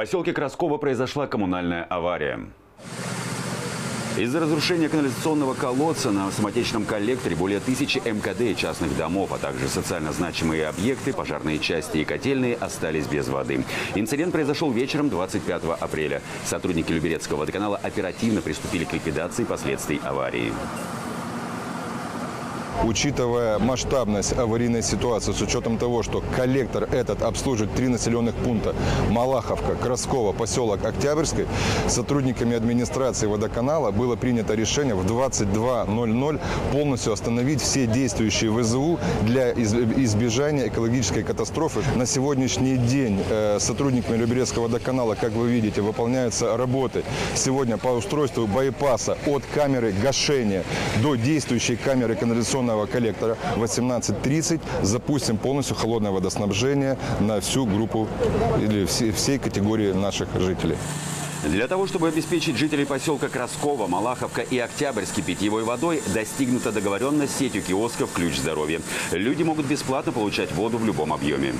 поселке Красково произошла коммунальная авария. Из-за разрушения канализационного колодца на самотечном коллекторе более тысячи МКД и частных домов, а также социально значимые объекты, пожарные части и котельные остались без воды. Инцидент произошел вечером 25 апреля. Сотрудники Люберецкого водоканала оперативно приступили к ликвидации последствий аварии. Учитывая масштабность аварийной ситуации, с учетом того, что коллектор этот обслуживает три населенных пункта – Малаховка, Красково, поселок Октябрьский, сотрудниками администрации водоканала было принято решение в 22.00 полностью остановить все действующие ВЗУ для избежания экологической катастрофы. На сегодняшний день э, сотрудниками Люберецкого водоканала, как вы видите, выполняются работы сегодня по устройству байпаса от камеры гашения до действующей камеры канализационного водоочистного коллектора 18.30 запустим полностью холодное водоснабжение на всю группу или всей категории наших жителей. Для того, чтобы обеспечить жителей поселка Красково, Малаховка и Октябрьский питьевой водой, достигнута договоренность с сетью киосков «Ключ здоровья». Люди могут бесплатно получать воду в любом объеме.